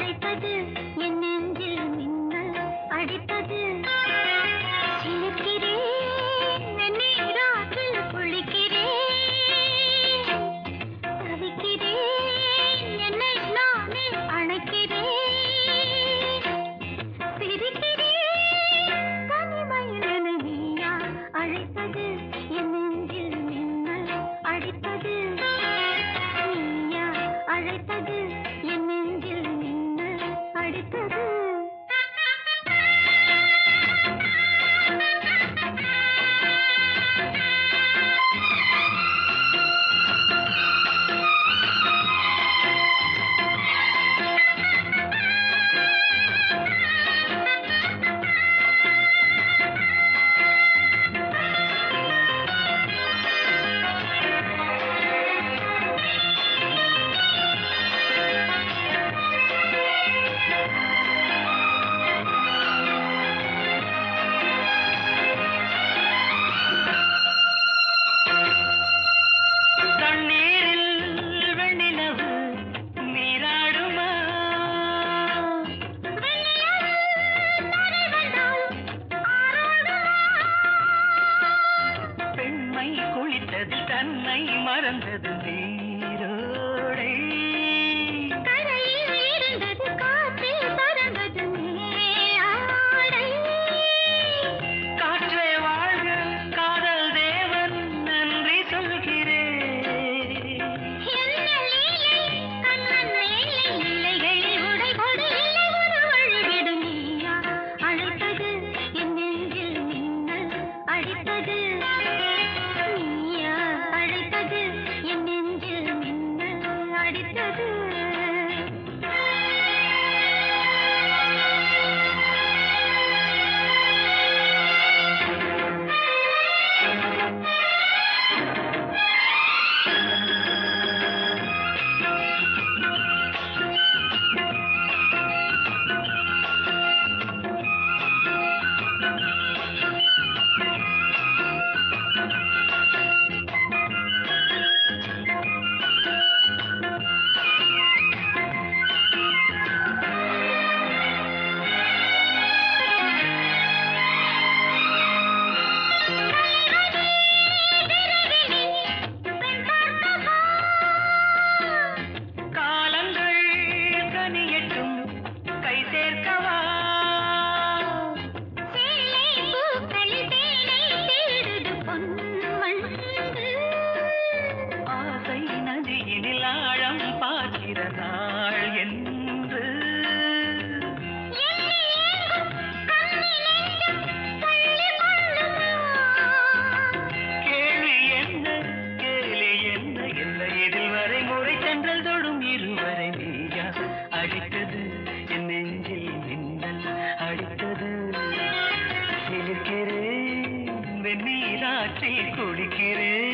அழைப்பது என் நெஞ்சில் மின்னல் அடிப்பது குளித்தது தன்னை மறந்தது நீ. வெந்நீராற்றில் குடிக்கிறேன்